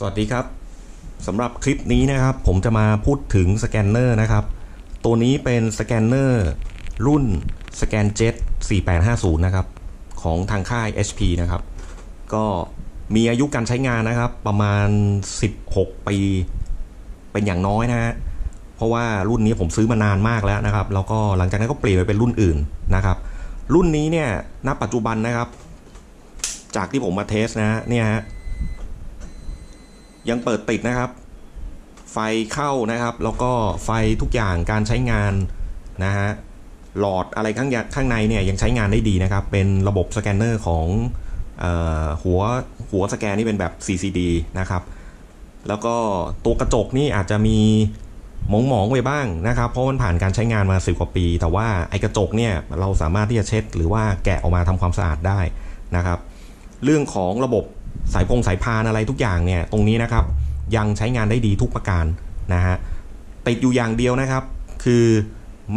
สวัสดีครับสำหรับคลิปนี้นะครับ ผมจะมาพูดถึงสแกนเนอร์นะครับ ตัวนี้เป็นสแกนเนอร์รุ่นสแกนเจ็ต4850 นะครับ ของทางค่าย HP นะครับ ก็มีอายุการใช้งานนะครับ ประมาณ 16 ปี เป็นอย่างน้อยนะฮะเพราะว่ารุ่นนี้ผมซื้อมานานมากแล้วนะครับ แล้วก็หลังจากนั้นก็เปลี่ยนไปเป็นรุ่นอื่นนะครับ รุ่นนี้เนี่ยณปัจจุบันนะครับ จากที่ผมมา test นะฮะเนี่ยฮะ ยังเปิดติดนะครับ ไฟเข้านะครับ แล้วก็ไฟทุกอย่างการใช้งานนะฮะหลอดอะไรข้างข้างในเนี่ยยังใช้งานได้ดีนะครับ เป็นระบบสแกนเนอร์ของออหัวหัวสแกนนี่เป็นแบบ CCD นะครับ แล้วก็ตัวกระจกนี่อาจจะมีหมองหมองๆไปบ้างนะครับ เพราะมันผ่านการใช้งานมาสิบกว่าปี แต่ว่าไอ้กระจกเนี่ยเราสามารถที่จะเช็ด หรือว่าแกะออกมาทำความสะอาดได้นะครับ เรื่องของระบบ สายพงสายพานอะไรทุกอย่างเนี่ยตรงนี้นะครับยังใช้งานได้ดีทุกประการนะฮะติดอยู่อย่างเดียวนะครับ คือ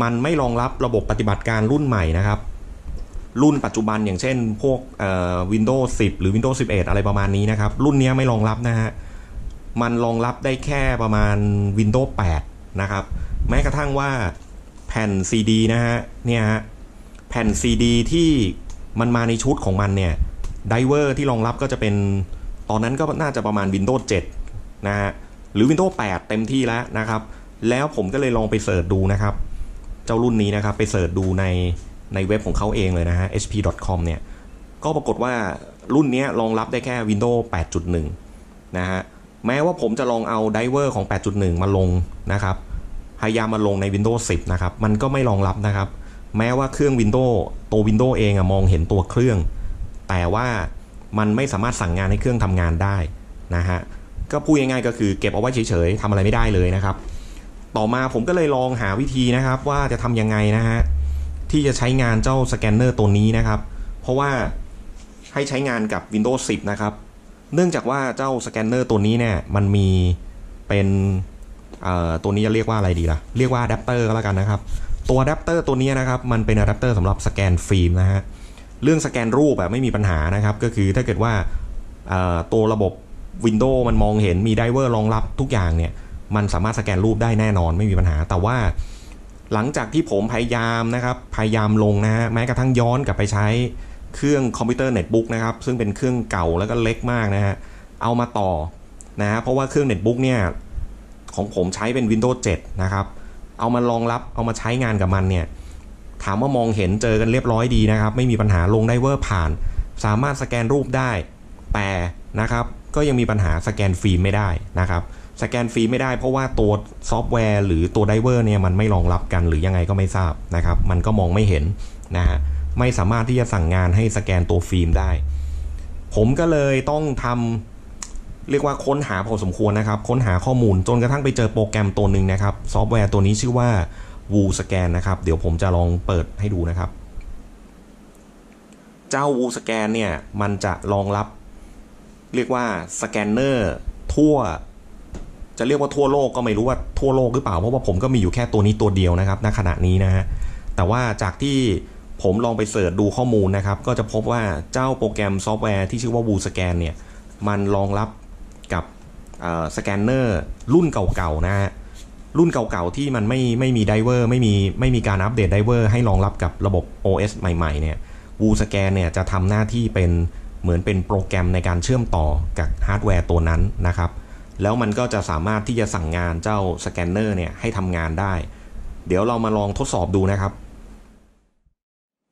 มันไม่รองรับระบบปฏิบัติการรุ่นใหม่นะครับ รุ่นปัจจุบันอย่างเช่น พวกเอ่อ Windows 10 หรือ Windows 11 อะไรประมาณนี้นะครับ รุ่นนี้ไม่รองรับนะฮะมันรองรับได้แค่ประมาณ Windows 8 นะครับ แม้กระทั่งว่าแผ่น CD นะฮะเนี่ยฮะแผ่น CD ที่มันมาในชุดของมันเนี่ย ไดเวอร์ที่รองรับก็จะเป็นตอนนั้นก็น่าจะประมาณ Windows 7 นะฮะหรือ Windows 8 เต็มที่แล้วนะครับ แล้วผมก็เลยลองไปเสิร์ชดูนะครับ เจ้ารุ่นนี้นะครับไปเสิร์ชดูในในเว็บของเขาเองเลยนะฮะ hp.com เนี่ย ก็ปรากฏว่ารุ่นนี้รองรับได้แค่ Windows 8.1 นะฮะ แม้ว่าผมจะลองเอา driver ของ 8.1 มาลงนะครับ พยายามมาลงใน Windows 10 นะครับ มันก็ไม่รองรับนะครับ แม้ว่าเครื่อง Windows ตัว Windows เองอะมองเห็นตัวเครื่อง แต่ว่ามันไม่สามารถสั่งงานให้เครื่องทำงานได้นะฮะก็พูดง่ายๆก็คือเก็บเอาไว้เฉยๆทำอะไรไม่ได้เลยนะครับ ต่อมาผมก็เลยลองหาวิธีนะครับ ว่าจะทำยังไงนะฮะที่จะใช้งานเจ้าสแกนเนอร์ตัวนี้นะครับ เพราะว่าให้ใช้งานกับ Windows 10 นะครับ เนื่องจากว่าเจ้าสแกนเนอร์ตัวนี้เนี่ยมันมีเป็นเอ่อตัวนี้จะเรียกว่าอะไรดีล่ะ เรียกว่าอะแดปเตอร์ก็แล้วกันนะครับ ตัวอะแดปเตอร์ตัวนี้นะครับ มันเป็นอะแดปเตอร์สำหรับสแกนฟิล์มนะฮะ เรื่องสแกนรูปแบบไม่มีปัญหานะครับ ก็คือถ้าเกิดว่าตัวระบบ Windows มันมองเห็นมี driver รองรับทุกอย่างเนี่ยมันสามารถสแกนรูปได้แน่นอนไม่มีปัญหา แต่ว่าหลังจากที่ผมพยายามนะครับ พยายามลงนะฮะแม้กระทั่งย้อนกลับไปใช้เครื่องคอมพิวเตอร์เน็ตบุ๊กนะครับ ซึ่งเป็นเครื่องเก่าแล้วก็เล็กมากนะฮะเอามาต่อนะฮะเพราะว่าเครื่องเน็ตบุ๊กเนี่ยของผมใช้เป็น Windows 7 นะครับ เอามารองรับเอามาใช้งานกับมันเนี่ย ถามว่ามองเห็นเจอกันเรียบร้อยดีนะครับ ไม่มีปัญหาลง driver ผ่าน สามารถสแกนรูปได้ แต่นะครับก็ยังมีปัญหาสแกนฟิล์มไม่ได้นะครับ สแกนฟิล์มไม่ได้เพราะว่าตัวซอฟต์แวร์หรือตัว driver เนี่ยมันไม่รองรับกันหรือยังไงก็ไม่ทราบนะครับ มันก็มองไม่เห็นนะฮะไม่สามารถที่จะสั่งงานให้สแกนตัวฟิล์มได้ ผมก็เลยต้องทำเรียกว่าค้นหาพอสมควรนะครับ ค้นหาข้อมูลจนกระทั่งไปเจอโปรแกรมตัวหนึ่งนะครับ ซอฟต์แวร์ตัวนี้ชื่อว่า VueScan นะครับ เดี๋ยวผมจะลองเปิดให้ดูนะครับ เจ้า VueScan เนี่ย มันจะรองรับ เรียกว่าสแกนเนอร์ทั่ว จะเรียกว่าทั่วโลกก็ไม่รู้ว่าทั่วโลกหรือเปล่า เพราะว่าผมก็มีอยู่แค่ตัวนี้ตัวเดียวนะครับ ณ ขณะนี้นะฮะ แต่ว่าจากที่ผมลองไป search ดูข้อมูลนะครับ ก็จะพบว่าเจ้าโปรแกรมซอฟต์แวร์ที่ชื่อว่า VueScan เนี่ย มันรองรับกับสแกนเนอร์รุ่นเก่าๆนะฮะ รุ่นเก่าๆที่มันไม่ไม่มี driver ไม่มีไม่มีการอัปเดต driver ให้รองรับกับระบบ OS ใหม่ๆเนี่ยVueScan เนี่ยจะทำหน้าที่เป็นเหมือนเป็นโปรแกรมในการเชื่อมต่อกับฮาร์ดแวร์ตัวนั้นนะครับ แล้วมันก็จะสามารถที่จะสั่งงานเจ้าสแกนเนอร์เนี่ยให้ทำงานได้ เดี๋ยวเรามาลองทดสอบดูนะครับ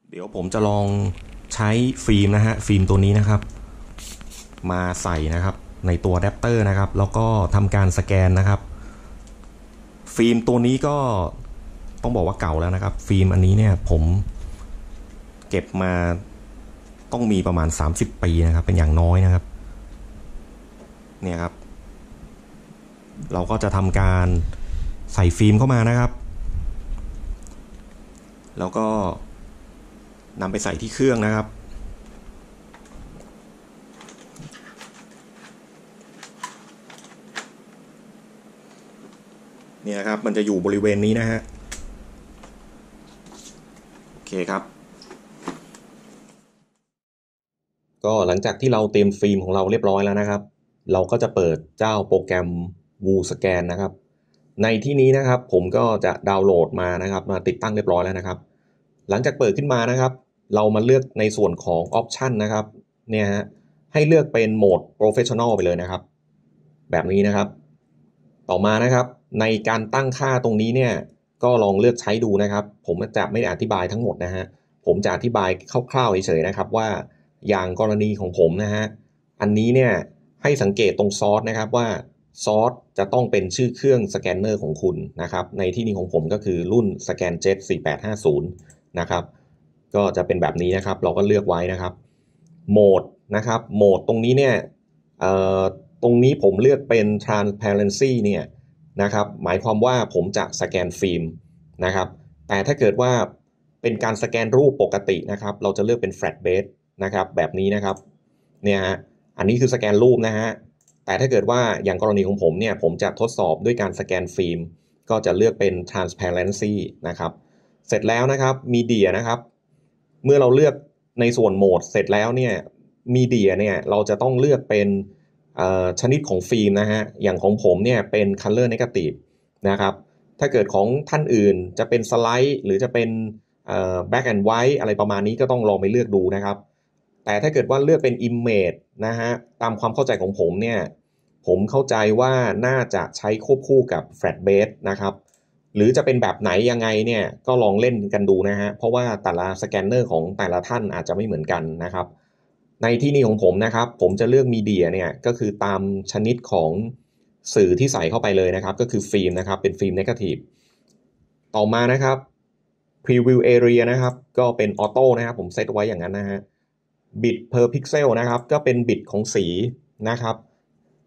เดี๋ยวผมจะลองใช้ฟิล์มนะฮะฟิล์มตัวนี้นะครับ มาใส่นะครับในตัวอะแดปเตอร์นะครับ แล้วก็ทำการสแกนนะครับ ฟิล์มตัวนี้ก็ต้องบอกว่าเก่าแล้วนะครับ ฟิล์มอันนี้เนี่ยผมเก็บมาต้องมีประมาณ 30 ปีนะครับ เป็นอย่างน้อยนะครับ เนี่ยครับ เราก็จะทำการใส่ฟิล์มเข้ามานะครับ แล้วก็นำไปใส่ที่เครื่องนะครับ เนี่ยครับ มันจะอยู่บริเวณนี้นะฮะ โอเคครับ ก็หลังจากที่เราเตรียมฟิล์มของเราเรียบร้อยแล้วนะครับ เราก็จะเปิดเจ้าโปรแกรม w o o Scan นะครับ ในที่นี้นะครับผมก็จะดาวน์โหลดมานะครับ มาติดตั้งเรียบร้อยแล้วนะครับ หลังจากเปิดขึ้นมานะครับ เรามาเลือกในส่วนของ Option นะครับ เนี่ยฮะ ให้เลือกเป็นโหมด Professional ไปเลยนะครับ แบบนี้นะครับ ต่อมานะครับ ในการตั้งค่าตรงนี้เนี่ยก็ลองเลือกใช้ดูนะครับ ผมจะไม่ได้อธิบายทั้งหมดนะฮะผมจะอธิบายคร่าวๆเฉยๆนะครับว่าอย่างกรณีของผมนะฮะอันนี้เนี่ยให้สังเกตตรงซอสนะครับว่าซอสจะต้องเป็นชื่อเครื่องสแกนเนอร์ของคุณนะครับ ในที่นี้ของผมก็คือรุ่นสแกนเจ็ต4850 นะครับ ก็จะเป็นแบบนี้นะครับ เราก็เลือกไว้นะครับ โหมดนะครับ โหมดตรงนี้เนี่ยตรงนี้ผมเลือกเป็น transparency เนี่ย นะครับหมายความว่าผมจะสแกนฟิล์มนะครับแต่ถ้าเกิดว่าเป็นการสแกนรูปปกตินะครับเราจะเลือกเป็น flat base นะครับแบบนี้นะครับเนี่ยฮะอันนี้คือสแกนรูปนะฮะแต่ถ้าเกิดว่าอย่างกรณีของผมเนี่ยผมจะทดสอบด้วยการสแกนฟิล์มก็จะเลือกเป็น transparency นะครับเสร็จแล้วนะครับ media นะครับเมื่อเราเลือกในส่วนโหมดเสร็จแล้วเนี่ย media เนี่ยเราจะต้องเลือกเป็น ชนิดของฟิล์มนะฮะ อย่างของผมเนี่ยเป็น color negative นะครับ ถ้าเกิดของท่านอื่นจะเป็นสไลด์หรือจะเป็น black and white อะไรประมาณนี้ก็ต้องลองไปเลือกดูนะครับ แต่ถ้าเกิดว่าเลือกเป็น image นะฮะ ตามความเข้าใจของผมเนี่ย ผมเข้าใจว่าน่าจะใช้ควบคู่กับ flat base นะครับ หรือจะเป็นแบบไหนยังไงเนี่ยก็ลองเล่นกันดูนะฮะ เพราะว่าแต่ละสแกนเนอร์ของแต่ละท่านอาจจะไม่เหมือนกันนะครับ ในที่นี้ของผมนะครับ ผมจะเลือก media เนี่ยก็คือตามชนิดของสื่อที่ใส่เข้าไปเลยนะครับ ก็คือฟิล์มนะครับ เป็นฟิล์ม negative ต่อมานะครับ preview area นะครับ ก็เป็น auto นะครับ ผมเซตไว้อย่างนั้นนะฮะ bit per pixel นะครับ ก็เป็นบิตของสีนะครับ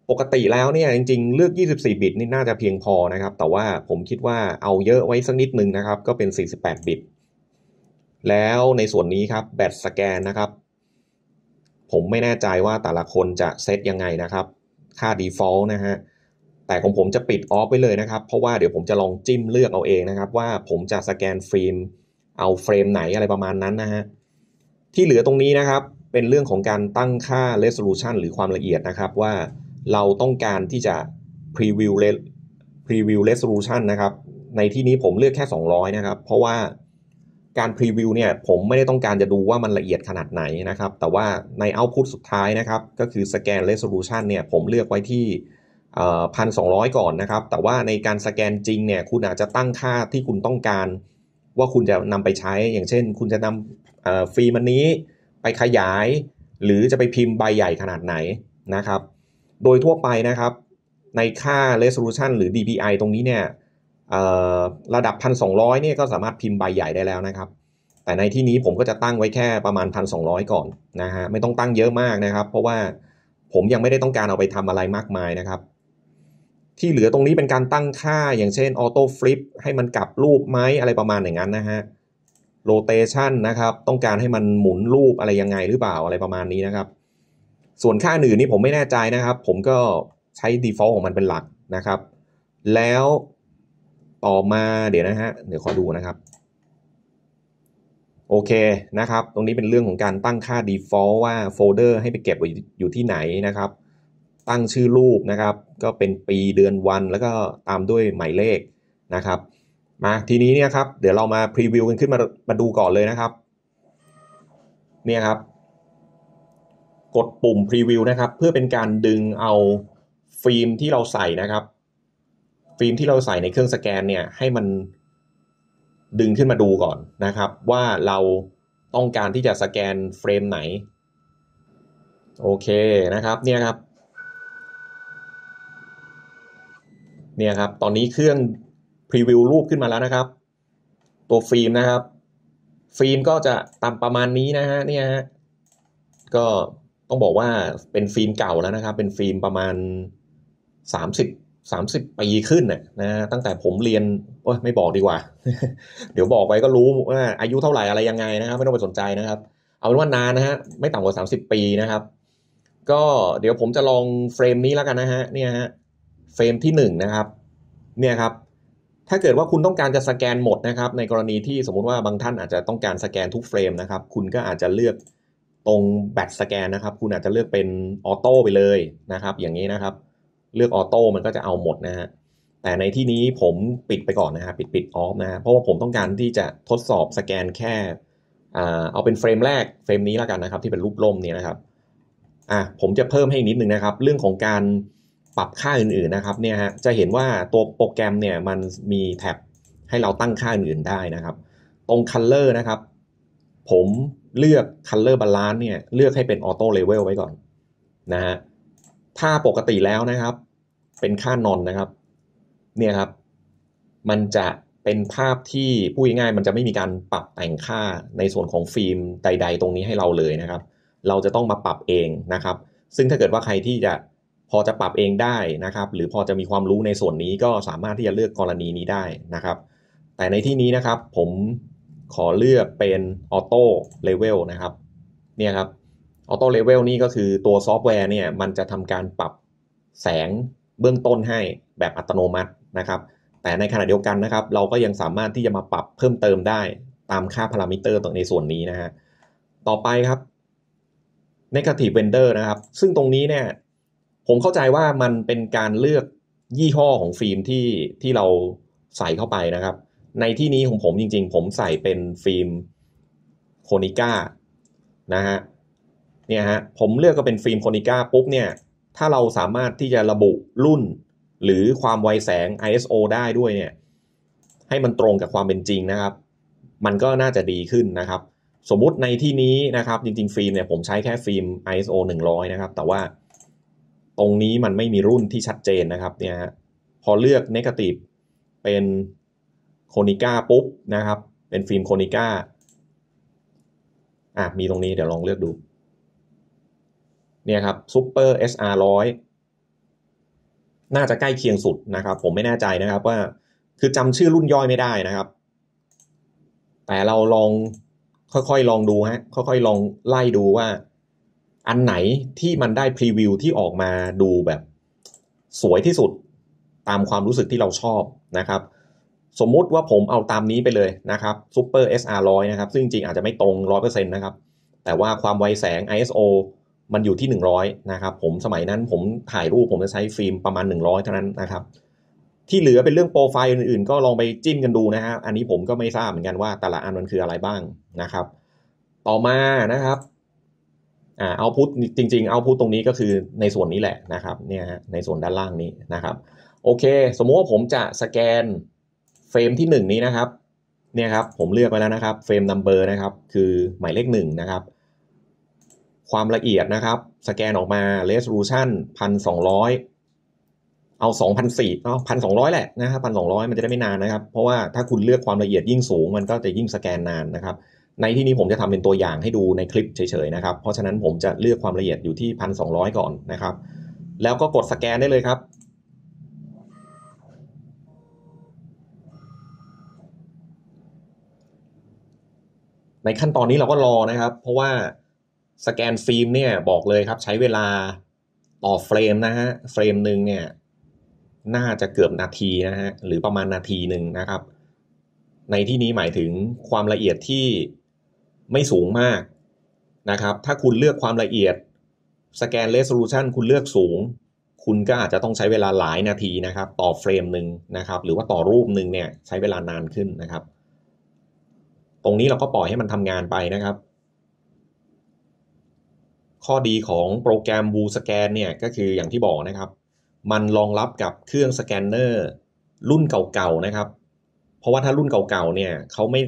ปกติแล้วเนี่ยจริงๆ เลือก 24 บิตนี่น่าจะเพียงพอนะครับ แต่ว่าผมคิดว่าเอาเยอะไว้สักนิดนึงนะครับ ก็เป็น 48 บิต แล้วในส่วนนี้ครับแบตสแกนนะครับ ผมไม่แน่ใจว่าแต่ละคนจะเซตยังไงนะครับ ค่า default นะฮะ แต่ของผมจะปิดออฟไปเลยนะครับ เพราะว่าเดี๋ยวผมจะลองจิ้มเลือกเอาเองนะครับ ว่าผมจะสแกนฟิล์มเอาเฟรมไหนอะไรประมาณนั้นนะฮะ ที่เหลือตรงนี้นะครับ เป็นเรื่องของการตั้งค่า resolution หรือความละเอียดนะครับว่าเราต้องการที่จะ preview preview resolution นะครับ ในที่นี้ผมเลือกแค่ 200 นะครับ เพราะว่า การ preview เนี่ยผมไม่ได้ต้องการจะดูว่ามันละเอียดขนาดไหนนะครับ แต่ว่าใน output สุดท้ายนะครับ ก็คือ scan resolution เนี่ยผมเลือกไว้ที่พันสองก่อนนะครับ แต่ว่าในการสแกนจริงเนี่ยคุณอาจจะตั้งค่าที่คุณต้องการ ว่าคุณจะนำไปใช้ อย่างเช่น คุณจะนำฟิล์มันนี้ไปขยาย หรือจะไปพิมพ์ใบใหญ่ขนาดไหนนะครับ โดยทั่วไปนะครับ ในค่า resolution หรือ DPI ตรงนี้เนี่ย ระดับ 1,200เนี่ยก็สามารถพิมพ์ใบใหญ่ได้แล้วนะครับ แต่ในที่นี้ผมก็จะตั้งไว้แค่ประมาณ 1,200 ก่อนนะฮะไม่ต้องตั้งเยอะมากนะครับ เพราะว่าผมยังไม่ได้ต้องการเอาไปทำอะไรมากมายนะครับ ที่เหลือตรงนี้เป็นการตั้งค่าอย่างเช่น auto flip ให้มันกลับรูปไหมอะไรประมาณอย่างนั้นนะฮะ rotation นะครับต้องการให้มันหมุนรูปอะไรยังไงหรือเปล่าอะไรประมาณนี้นะครับ ส่วนค่าอื่นนี่ผมไม่แน่ใจนะครับ ผมก็ใช้ default ของมันเป็นหลักนะครับ แล้ว ต่อมาเดี๋ยวนะฮะเดี๋ยวขอดูนะครับ โอเคนะครับ ตรงนี้เป็นเรื่องของการตั้งค่า default ว่าโฟลเดอร์ให้ไปเก็บอยู่ที่ไหนนะครับ ตั้งชื่อรูปนะครับ ก็เป็นปีเดือนวันแล้วก็ตามด้วยหมายเลขนะครับ มาทีนี้เนี่ยครับเดี๋ยวเรามา preview กันขึ้นมามาดูก่อนเลยนะครับ เนี่ยครับ กดปุ่ม preview นะครับ เพื่อเป็นการดึงเอาฟิล์มที่เราใส่นะครับ ฟิล์มที่เราใส่ในเครื่องสแกนเนี่ยให้มันดึงขึ้นมาดูก่อนนะครับ ว่าเราต้องการที่จะสแกนเฟรมไหน โอเคนะครับเนี่ยครับเนี่ยครับตอนนี้เครื่อง preview รูปขึ้นมาแล้วนะครับ ตัวฟิล์มนะครับ ฟิล์มก็จะตามประมาณนี้นะฮะเนี่ยฮะก็ต้องบอกว่าเป็นฟิล์มเก่าแล้วนะครับ เป็นฟิล์มประมาณ 30 สามสิบปีขึ้นน่ะนะตั้งแต่ผมเรียนโอ้ยไม่บอกดีกว่า เดี๋ยวบอกไปก็รู้ว่าอายุเท่าไหร่อะไรยังไงนะครับ ไม่ต้องไปสนใจนะครับ เอาเป็นว่านานนะฮะไม่ต่ำกว่าสามสิบปีนะครับ ก็เดี๋ยวผมจะลองเฟรมนี้แล้วกันนะฮะเนี่ยฮะเฟรมที่หนึ่งนะครับเนี่ยครับ ถ้าเกิดว่าคุณต้องการจะสแกนหมดนะครับ ในกรณีที่สมมุติว่าบางท่านอาจจะต้องการสแกนทุกเฟรมนะครับ คุณก็อาจจะเลือกตรง batch scan นะครับ คุณอาจจะเลือกเป็น auto ไปเลยนะครับ อย่างนี้นะครับ เลือกออโต้มันก็จะเอาหมดนะฮะแต่ในที่นี้ผมปิดไปก่อนนะฮะปิดปิดออฟนะฮะเพราะว่าผมต้องการที่จะทดสอบสแกนแค่เอาเป็นเฟรมแรกเฟรมนี้แล้วกันนะครับ ที่เป็นรูปล่มเนี่ยนะครับอะผมจะเพิ่มให้อีกนิดนึงนะครับ เรื่องของการปรับค่าอื่นๆนะครับเนี่ยฮะจะเห็นว่าตัวโปรแกรมเนี่ยมันมีแท็บให้เราตั้งค่าอื่นๆได้นะครับ ตรง Color นะครับ ผมเลือก Color Balance เนี่ยเลือกให้เป็น Auto Level ไว้ก่อนนะฮะ ถ้าปกติแล้วนะครับ เป็นค่านอนนะครับ เนี่ยครับ มันจะเป็นภาพที่พูดง่ายๆมันจะไม่มีการปรับแต่งค่าในส่วนของฟิล์มใด ๆ ตรงนี้ให้เราเลยนะครับ เราจะต้องมาปรับเองนะครับ ซึ่งถ้าเกิดว่าใครที่จะพอจะปรับเองได้นะครับ หรือพอจะมีความรู้ในส่วนนี้ก็สามารถที่จะเลือกกรณีนี้ได้นะครับ แต่ในที่นี้นะครับผมขอเลือกเป็นauto level นะครับ เนี่ยครับ auto level นี่ก็คือตัวซอฟต์แวร์เนี่ยมันจะทำการปรับแสงเบื้องต้นให้แบบอัตโนมัตินะครับ แต่ในขณะเดียวกันนะครับ เราก็ยังสามารถที่จะมาปรับเพิ่มเติมได้ตามค่าพารามิเตอร์ตรงในส่วนนี้นะฮะต่อไปครับ negative render นะครับ ซึ่งตรงนี้เนี่ยผมเข้าใจว่ามันเป็นการเลือกยี่ห้อของฟิล์มที่ที่เราใส่เข้าไปนะครับ ในที่นี้ของผมจริงๆ ผมใส่เป็นฟิล์ม Konica นะฮะ เนี่ยฮะผมเลือกก็เป็นฟิล์ม Konica ปุ๊บเนี่ยถ้าเราสามารถที่จะระบุรุ่น หรือความไวแสง ISO ได้ด้วยเนี่ยให้มันตรงกับความเป็นจริงนะครับ มันก็น่าจะดีขึ้นนะครับ สมมุติในที่นี้นะครับ จริง ๆ ฟิล์มเนี่ยผมใช้แค่ฟิล์ม ISO 100 นะครับ แต่ว่าตรงนี้มันไม่มีรุ่นที่ชัดเจนนะครับเนี่ยพอเลือก Negative เป็นโคนิก้าปุ๊บนะครับ เป็นฟิล์มโคนิก้าอะมีตรงนี้เดี๋ยวลองเลือกดู เนี่ยครับ Super SR 100น่าจะใกล้เคียงสุดนะครับ ผมไม่แน่ใจนะครับว่าคือจำชื่อรุ่นย่อยไม่ได้นะครับ แต่เราลองค่อยๆลองดูฮะค่อยๆลองไล่ดูว่า อันไหนที่มันได้พรีวิวที่ออกมาดูแบบสวยที่สุดตามความรู้สึกที่เราชอบนะครับ สมมุติว่าผมเอาตามนี้ไปเลยนะครับ Super SR 100 นะครับ ซึ่งจริงอาจจะไม่ตรง 100%นะครับ แต่ว่าความไวแสง ISO มันอยู่ที่ 100นะครับผมสมัยนั้นผมถ่ายรูปผมจะใช้ฟิล์มประมาณ 100 เท่านั้นนะครับที่เหลือเป็นเรื่องโปรไฟล์อื่นๆ ก็ลองไปจิ้มกันดูนะฮะอันนี้ผมก็ไม่ทราบเหมือนกันว่าแต่ละอันมันคืออะไรบ้างนะครับ ต่อมานะครับอ่า output จริงๆ output ตรงนี้ก็คือในส่วนนี้แหละนะครับเนี่ยในส่วนด้านล่างนี้นะครับ โอเค สมมุติว่าผมจะสแกนเฟรมที่ 1 นี้นะครับเนี่ยครับผมเลือกไปแล้วนะครับ frame number นะครับคือหมายเลขหนึ่งนะครับ ความละเอียดนะครับ สแกนออกมา resolution พันสองร้อยเอาสองพันสี่เอาพันสองร้อยแหละนะครับพันสองร้อยมันจะได้ไม่นานนะครับ เพราะว่าถ้าคุณเลือกความละเอียดยิ่งสูง มันก็จะยิ่งสแกนนานนะครับ ในที่นี้ผมจะทำเป็นตัวอย่างให้ดูในคลิปเฉยๆนะครับ เพราะฉะนั้นผมจะเลือกความละเอียดอยู่ที่พันสองร้อยก่อนนะครับ แล้วก็กดสแกนได้เลยครับในขั้นตอนนี้เราก็รอนะครับ เพราะว่า สแกนฟิล์มเนี่ยบอกเลยครับใช้เวลาต่อเฟรมนะฮะเฟรมหนึ่งเนี่ยน่าจะเกือบนาทีนะฮะหรือประมาณนาทีหนึ่งนะครับ ในที่นี้หมายถึงความละเอียดที่ไม่สูงมากนะครับ ถ้าคุณเลือกความละเอียด scan resolution คุณเลือกสูง คุณก็อาจจะต้องใช้เวลาหลายนาทีนะครับ ต่อเฟรมหนึ่งนะครับ หรือว่าต่อรูปหนึ่งเนี่ยใช้เวลานานขึ้นนะครับ ตรงนี้เราก็ปล่อยให้มันทำงานไปนะครับ ข้อดีของโปรแกรม w ูสแกนเนี่ยก็คืออย่างที่บอกนะครับ มันรองรับกับเครื่องสแกนเนอร์รุ่นเก่าๆนะครับ เพราะว่าถ้ารุ่นเก่าๆเนี่ยเขาไม่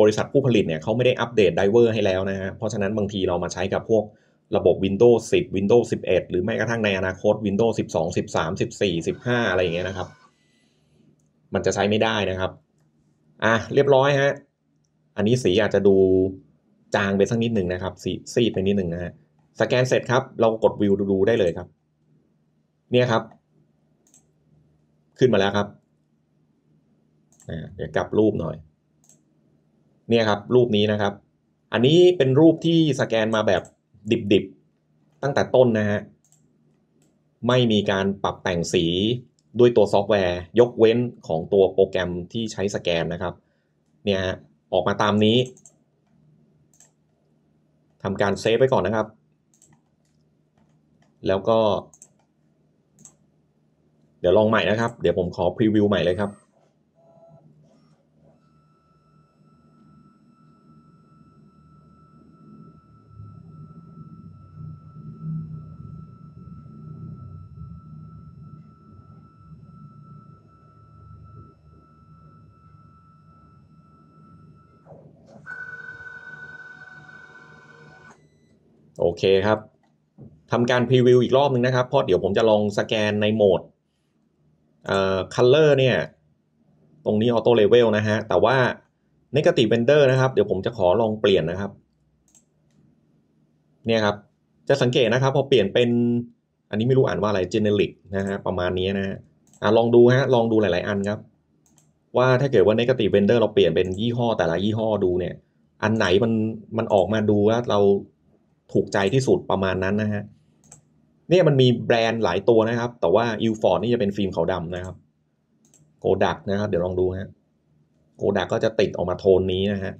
บริษัทผู้ผลิตเนี่ยเขาไม่ได้อัปเดตไดเวอร์ให้แล้วนะฮะเพราะฉะนั้นบางทีเรามาใช้กับพวกระบบ Windows 10 Windows 11 หรือแม้กระทั่งในอนาคต Windows 12 13 14 15 อะไรอย่างเงี้ยนะครับ มันจะใช้ไม่ได้นะครับ อะเรียบร้อยฮะ อันนี้สีอาจจะดูจางไปสักนิดหนึ่งนะครับ สีซีดไปนิดหนึ่งนะฮะ สแกนเสร็จครับ เรากดวิวดูได้เลยครับ เนี่ยครับ ขึ้นมาแล้วครับเดี๋ยวกลับรูปหน่อย เนี่ยครับ รูปนี้นะครับ อันนี้เป็นรูปที่สแกนมาแบบดิบๆ ตั้งแต่ต้นนะฮะ ไม่มีการปรับแต่งสีด้วยตัวซอฟต์แวร์ ยกเว้นของตัวโปรแกรมที่ใช้สแกนนะครับ เนี่ยออกมาตามนี้ทำการเซฟไว้ก่อนนะครับ แล้วก็ เดี๋ยวลองใหม่นะครับ เดี๋ยวผมขอพรีวิวใหม่เลยครับ โอเคครับ ทำการพรีวิวอีกรอบหนึ่งนะครับเพราะเดี๋ยวผมจะลองสแกนในโหมดเอ่อ color เนี่ย ตรงนี้ auto level นะฮะ แต่ว่า negative render นะครับ เดี๋ยวผมจะขอลองเปลี่ยนนะครับ เนี่ยครับ จะสังเกตนะครับ พอเปลี่ยนเป็นอันนี้ไม่รู้อ่านว่าอะไร generic นะฮะ ประมาณนี้นะฮะลองดูฮะ ลองดูหลาย ๆ อันครับ ว่าถ้าเกิดว่า negative render เราเปลี่ยนเป็นยี่ห้อแต่ละยี่ห้อดูเนี่ย อันไหนมันมันออกมาดูว่าเราถูกใจที่สุดประมาณนั้นนะฮะ เนี่ยมันมีแบรนด์หลายตัวนะครับ แต่ว่า Ilford นี่จะเป็นฟิล์มขาวดำนะครับโกดักนะครับ เดี๋ยวลองดูฮะโกดักก็จะติดออกมาโทนนี้นะฮะ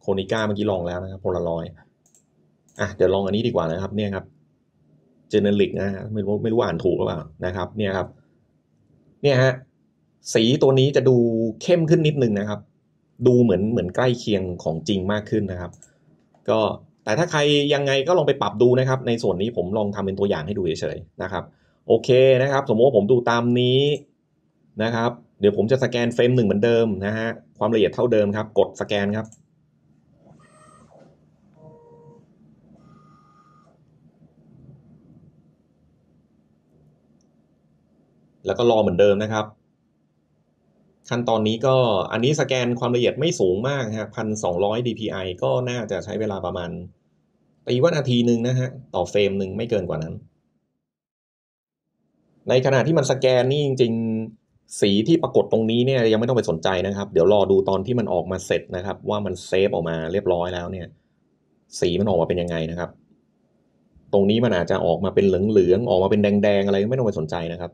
Konica เมื่อกี้ลองแล้วนะครับโพลารอยอะเดี๋ยวลองอันนี้ดีกว่านะครับ เนี่ยครับ generic นะฮะไม่รู้ไม่รู้อ่านถูกหรือเปล่านะครับ เนี่ยครับ เนี่ยฮะสีตัวนี้จะดูเข้มขึ้นนิดนึงนะครับ ดูเหมือนเหมือนใกล้เคียงของจริงมากขึ้นนะครับ ก็ แต่ถ้าใครยังไงก็ลองไปปรับดูนะครับ ในส่วนนี้ผมลองทำเป็นตัวอย่างให้ดูเฉยๆนะครับ โอเคนะครับ สมมติว่าผมดูตามนี้นะครับ เดี๋ยวผมจะสแกนเฟรมหนึ่งเหมือนเดิมนะฮะความละเอียดเท่าเดิมครับ กดสแกนครับแล้วก็รอเหมือนเดิมนะครับ ขั้นตอนนี้ก็อันนี้สแกนความละเอียดไม่สูงมากฮะพันสองร้อย dpi ก็น่าจะใช้เวลาประมาณตีว่านาทีหนึ่งนะฮะ ต่อเฟรมหนึ่งไม่เกินกว่านั้น ในขณะที่มันสแกนนี่จริง ๆ สีที่ปรากฏตรงนี้เนี่ยยังไม่ต้องไปสนใจนะครับ เดี๋ยวรอดูตอนที่มันออกมาเสร็จนะครับ ว่ามันเซฟออกมาเรียบร้อยแล้วเนี่ย สีมันออกมาเป็นยังไงนะครับ ตรงนี้มันอาจจะออกมาเป็นเหลืองๆออกมาเป็นแดงๆอะไรไม่ต้องไปสนใจนะครับ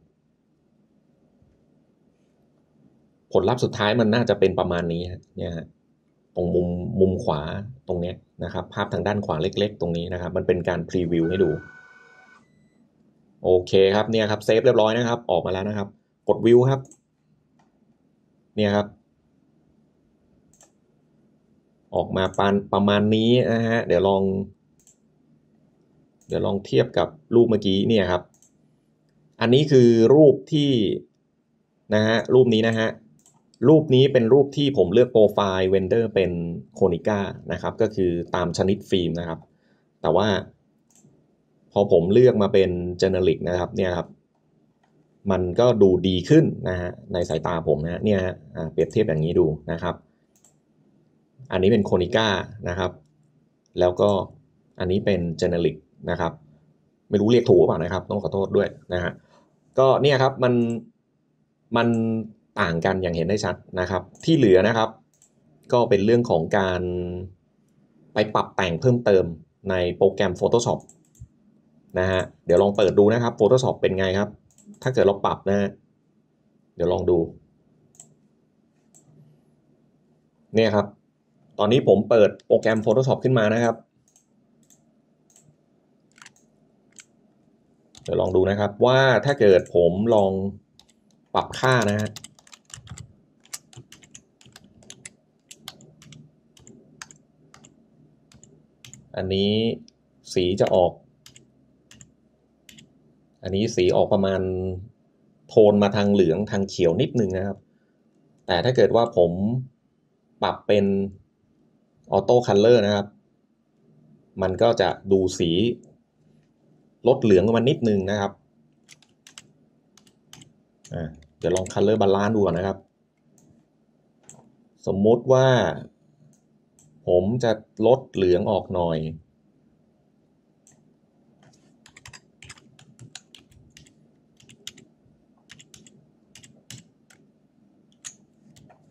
ผลลัพธ์สุดท้ายมันน่าจะเป็นประมาณนี้เนี่ยฮะตรงมุมมุมขวาตรงเนี้ยนะครับ ภาพทางด้านขวาเล็ก ๆ ตรงนี้นะครับ มันเป็นการพรีวิวให้ดู โอเคครับเนี่ยครับเซฟเรียบร้อยนะครับ ออกมาแล้วนะครับ กดวิวครับ เนี่ยครับ ออกมาปานประมาณนี้นะฮะเดี๋ยวลอง เดี๋ยวลองเทียบกับรูปเมื่อกี้เนี่ยครับ อันนี้คือรูปที่นะฮะรูปนี้นะฮะ รูปนี้เป็นรูปที่ผมเลือกโปรไฟล์ vendor เป็น Konica นะครับ ก็คือตามชนิดฟิล์มนะครับ แต่ว่า พอผมเลือกมาเป็น generic นะครับเนี่ยครับ มันก็ดูดีขึ้นนะฮะในสายตาผมนะเนี่ยฮะเปรียบเทียบอย่างนี้ดูนะครับ อันนี้เป็นโคนิก้านะครับ แล้วก็อันนี้เป็นเจเนริกนะครับ ไม่รู้เรียกถูกเปล่านะครับ ต้องขอโทษด้วยนะฮะก็เนี่ยครับมันมัน ต่างกันอย่างเห็นได้ชัดนะครับ ที่เหลือนะครับ ก็เป็นเรื่องของการไปปรับแต่งเพิ่มเติมในโปรแกรม Photoshop นะฮะเดี๋ยวลองเปิดดูนะครับ Photoshop เป็นไงครับ ถ้าเกิดเราปรับนะเดี๋ยวลองดู เนี่ยครับ ตอนนี้ผมเปิดโปรแกรม Photoshop ขึ้นมานะครับ เดี๋ยวลองดูนะครับว่าถ้าเกิดผมลองปรับค่านะฮะ อันนี้สีจะออก อันนี้สีออกประมาณโทนมาทางเหลืองทางเขียวนิดนึงนะครับ แต่ถ้าเกิดว่าผมปรับเป็น auto color นะครับ มันก็จะดูสีลดเหลืองมานิดนึงนะครับเดี๋ยวลอง color balance ดูก่อนนะครับ สมมติว่า ผมจะลดเหลืองออกหน่อย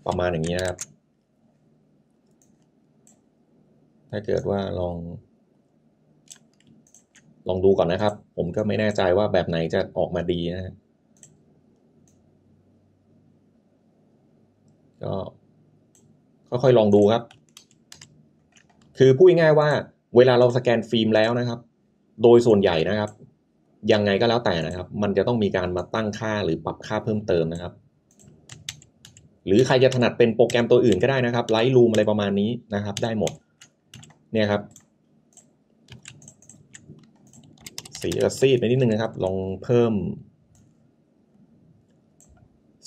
ประมาณอย่างนี้นะครับ ถ้าเกิดว่าลอง ลองดูก่อนนะครับ ผมก็ไม่แน่ใจว่าแบบไหนจะออกมาดีนะฮะก็ค่อยๆลองดูครับ คือพูดง่ายๆว่า เวลาเราสแกนฟิล์มแล้วนะครับ โดยส่วนใหญ่นะครับ ยังไงก็แล้วแต่นะครับ มันจะต้องมีการมาตั้งค่าหรือปรับค่าเพิ่มเติมนะครับ หรือใครจะถนัดเป็นโปรแกรมตัวอื่นก็ได้นะครับ Lightroom อะไรประมาณนี้นะครับ ได้หมด เนี่ยครับ สีจะซีดไปนิดนึงนะครับ ลองเพิ่ม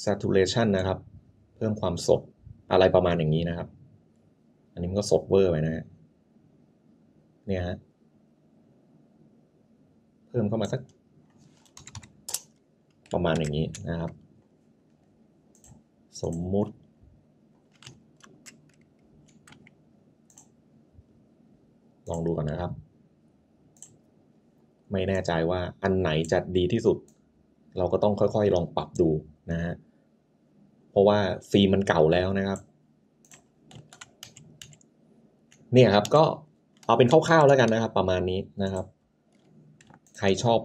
saturation นะครับ เพิ่มความสดอะไรประมาณอย่างนี้นะครับ อันนี้มันก็สดเวอร์ไปนะฮะ เนี่ยฮะเพิ่มเข้ามาสัก ประมาณอย่างนี้นะครับ สมมุติลองดูก่อนนะครับ ไม่แน่ใจว่าอันไหนจะดีที่สุด เราก็ต้องค่อยๆลองปรับดูนะฮะเพราะว่าฟิล์มมันเก่าแล้วนะครับ เนี่ยครับก็ เอาเป็นคร่าวๆแล้วกันนะครับ ประมาณนี้นะครับ ใครชอบ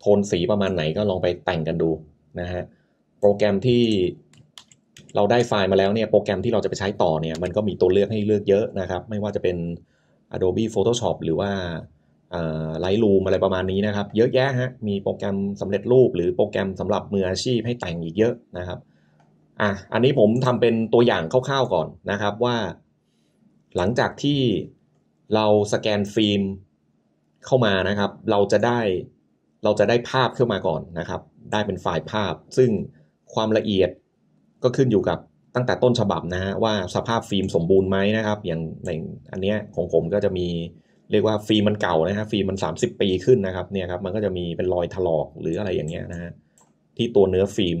โทนสีประมาณไหนก็ลองไปแต่งกันดูนะฮะโปรแกรมที่เราได้ไฟล์มาแล้วเนี่ยโปรแกรมที่เราจะไปใช้ต่อเนี่ยมันก็มีตัวเลือกให้เลือกเยอะนะครับ ไม่ว่าจะเป็น Adobe Photoshop หรือว่า Lightroom อะไรประมาณนี้นะครับ เยอะแยะฮะมีโปรแกรมสำเร็จรูป หรือโปรแกรมสำหรับมืออาชีพให้แต่งอีกเยอะนะครับอะอันนี้ผมทำเป็นตัวอย่างคร่าวๆก่อนนะครับว่า หลังจากที่ เราสแกนฟิล์มเข้ามานะครับ เราจะได้เราจะได้ภาพขึ้นมาก่อนนะครับ ได้เป็นไฟล์ภาพ ซึ่งความละเอียดก็ขึ้นอยู่กับตั้งแต่ต้นฉบับนะฮะว่าสภาพฟิล์มสมบูรณ์ไหมนะครับ อย่างในอันเนี้ยของผมก็จะมีเรียกว่าฟิล์มมันเก่านะฮะฟิล์มมัน 30 ปีขึ้นนะครับเนี่ยครับมันก็จะมีเป็นรอยถลอกหรืออะไรอย่างเงี้ยนะฮะที่ตัวเนื้อฟิล์ม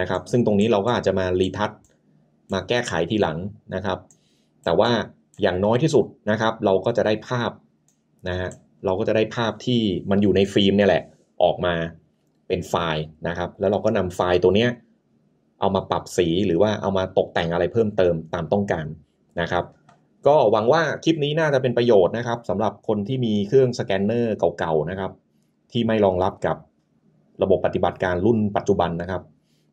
นะครับ ซึ่งตรงนี้เราก็อาจจะมา retouch มาแก้ไขทีหลังนะครับ แต่ว่า อย่างน้อยที่สุดนะครับ เราก็จะได้ภาพนะฮะเราก็จะได้ภาพที่มันอยู่ในฟิล์มเนี่ยแหละออกมาเป็นไฟล์นะครับ แล้วเราก็นำไฟล์ตัวเนี้ยเอามาปรับสีหรือว่าเอามาตกแต่งอะไรเพิ่มเติมตามต้องการนะครับ ก็หวังว่าคลิปนี้น่าจะเป็นประโยชน์นะครับสำหรับคนที่มีเครื่องสแกนเนอร์เก่าๆนะครับ ที่ไม่รองรับกับระบบปฏิบัติการรุ่นปัจจุบันนะครับ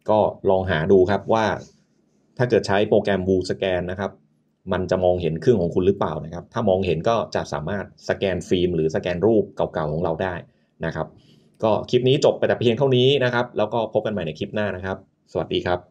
ก็ลองหาดูครับว่าถ้าเกิดใช้โปรแกรม Blue Scan นะครับ มันจะมองเห็นเครื่องของคุณหรือเปล่านะครับ ถ้ามองเห็นก็จะสามารถสแกนฟิล์มหรือสแกนรูปเก่าๆของเราได้นะครับ ก็คลิปนี้จบไปแต่เพียงเท่านี้นะครับ แล้วก็พบกันใหม่ในคลิปหน้านะครับ สวัสดีครับ